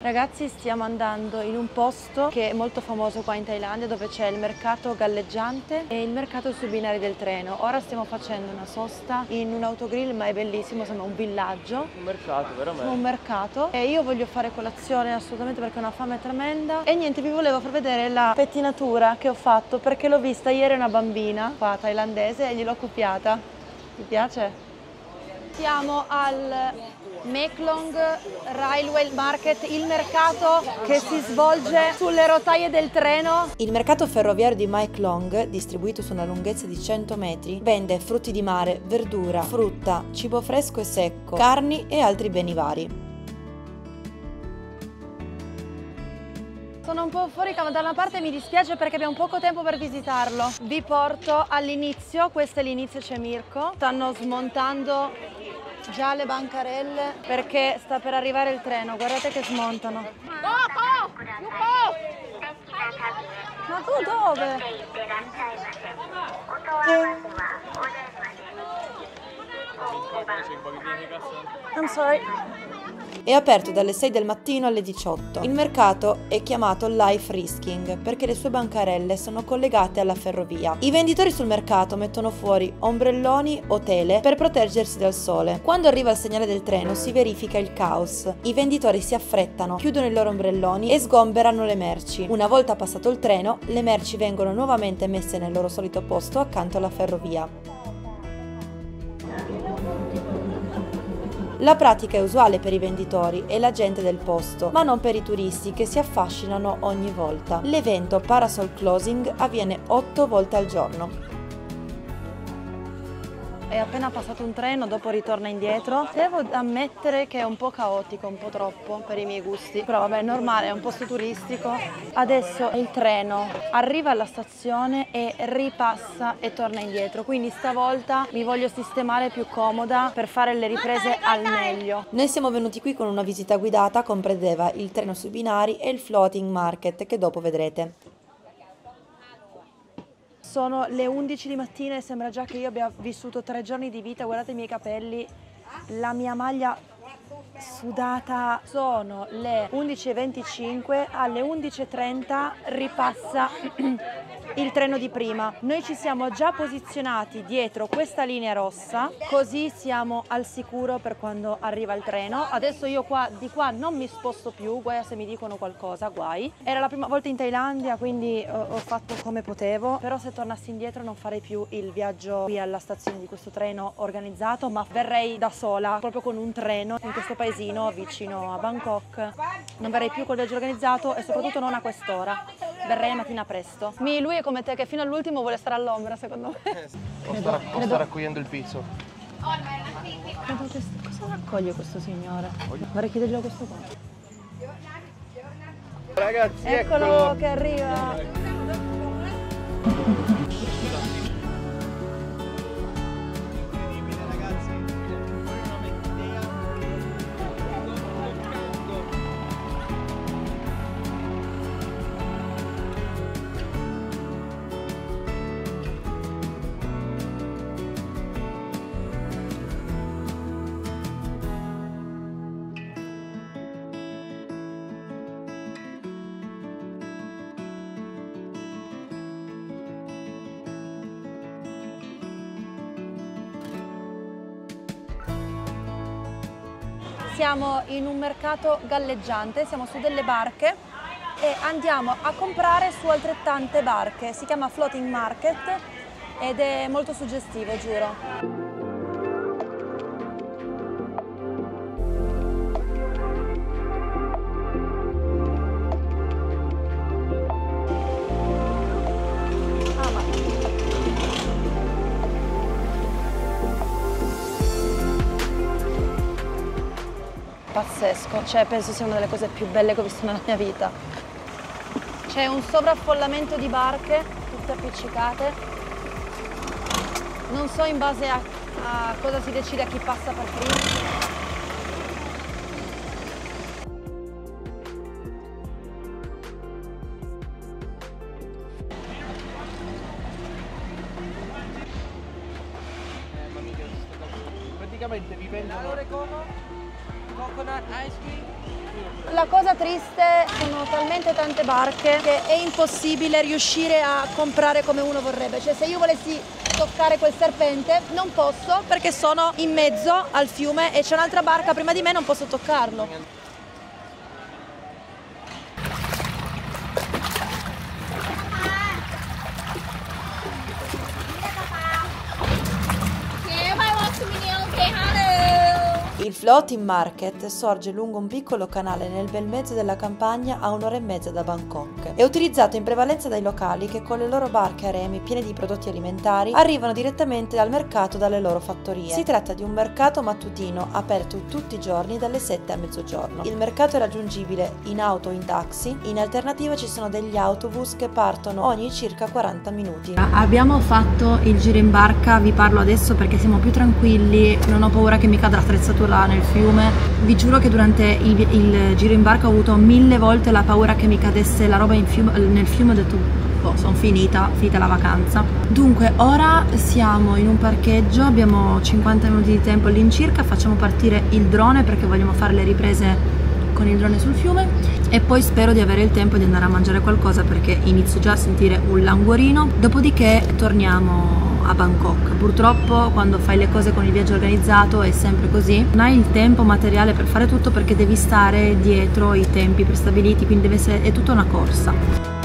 Ragazzi stiamo andando in un posto che è molto famoso qua in Thailandia dove c'è il mercato galleggiante e il mercato sui binari del treno. Ora stiamo facendo una sosta in un autogrill ma è bellissimo, sembra un villaggio. Un mercato, veramente. Un mercato e io voglio fare colazione assolutamente perché ho una fame tremenda e niente vi volevo far vedere la pettinatura che ho fatto perché l'ho vista ieri una bambina qua thailandese e gliel'ho copiata. Ti piace? Siamo al Meklong Railway Market, il mercato che si svolge sulle rotaie del treno. Il mercato ferroviario di Mike Long, distribuito su una lunghezza di 100 metri, vende frutti di mare, verdura, frutta, cibo fresco e secco, carni e altri beni vari. Sono un po' fuori campo, da una parte mi dispiace perché abbiamo poco tempo per visitarlo. Vi porto all'inizio, questo è l'inizio, c'è Mirko. Stanno smontando già le bancarelle perché sta per arrivare il treno, guardate che smontano. Ma tu dove? I'm sorry. È aperto dalle 6 del mattino alle 18. Il mercato è chiamato Life Risking perché le sue bancarelle sono collegate alla ferrovia. I venditori sul mercato mettono fuori ombrelloni o tele per proteggersi dal sole. Quando arriva il segnale del treno si verifica il caos. I venditori si affrettano, chiudono i loro ombrelloni e sgomberano le merci. Una volta passato il treno, le merci vengono nuovamente messe nel loro solito posto accanto alla ferrovia. La pratica è usuale per i venditori e la gente del posto, ma non per i turisti che si affascinano ogni volta. L'evento Parasol Closing avviene 8 volte al giorno è appena passato un treno, dopo ritorna indietro. Devo ammettere che è un po' caotico, un po' troppo per i miei gusti, però vabbè è normale, è un posto turistico. Adesso il treno arriva alla stazione e ripassa e torna indietro, quindi stavolta mi voglio sistemare più comoda per fare le riprese al meglio. Noi siamo venuti qui con una visita guidata, comprendeva il treno sui binari e il floating market che dopo vedrete. Sono le 11 di mattina e sembra già che io abbia vissuto tre giorni di vita. Guardate i miei capelli, la mia maglia sudata. Sono le 11.25, alle 11.30 ripassa il treno di prima. Noi ci siamo già posizionati dietro questa linea rossa, così siamo al sicuro per quando arriva il treno. Adesso io qua di qua non mi sposto più, guai se mi dicono qualcosa, guai. Era la prima volta in Thailandia, quindi ho, ho fatto come potevo, però se tornassi indietro non farei più il viaggio qui alla stazione di questo treno organizzato, ma verrei da sola, proprio con un treno in questo paesino vicino a Bangkok. Non verrei più col viaggio organizzato e soprattutto non a quest'ora. Verrei mattina presto. Mi, lui è come te che fino all'ultimo vuole stare all'ombra, secondo me. o, sta, o sta raccogliendo il pizzo. Credo che, cosa raccoglie questo signore? Vorrei chiederglielo a questo qua. Ragazzi, Eccolo, eccolo. che arriva. Siamo in un mercato galleggiante, siamo su delle barche e andiamo a comprare su altrettante barche. Si chiama Floating Market ed è molto suggestivo, giuro. Pazzesco, cioè penso sia una delle cose più belle che ho visto nella mia vita. C'è un sovraffollamento di barche, tutte appiccicate. Non so in base a, a cosa si decide a chi passa per sto cazzo. Praticamente vi vendono... La cosa triste sono talmente tante barche che è impossibile riuscire a comprare come uno vorrebbe. Cioè se io volessi toccare quel serpente non posso perché sono in mezzo al fiume e c'è un'altra barca prima di me non posso toccarlo. Floating Market sorge lungo un piccolo canale nel bel mezzo della campagna a un'ora e mezza da Bangkok. È utilizzato in prevalenza dai locali che con le loro barche a remi piene di prodotti alimentari arrivano direttamente al mercato dalle loro fattorie. Si tratta di un mercato mattutino aperto tutti i giorni dalle 7 a mezzogiorno. Il mercato è raggiungibile in auto o in taxi, in alternativa ci sono degli autobus che partono ogni circa 40 minuti. Abbiamo fatto il giro in barca, vi parlo adesso perché siamo più tranquilli, non ho paura che mi cada l'attrezzatura nel fiume. Vi giuro che durante il, il, giro in barca ho avuto mille volte la paura che mi cadesse la roba fiume, nel fiume ho detto boh, sono finita, finita la vacanza. Dunque, ora siamo in un parcheggio, abbiamo 50 minuti di tempo all'incirca, facciamo partire il drone perché vogliamo fare le riprese con il drone sul fiume e poi spero di avere il tempo di andare a mangiare qualcosa perché inizio già a sentire un languorino, dopodiché torniamo a Bangkok. Purtroppo quando fai le cose con il viaggio organizzato è sempre così, non hai il tempo materiale per fare tutto perché devi stare dietro i tempi prestabiliti, quindi essere, è tutta una corsa.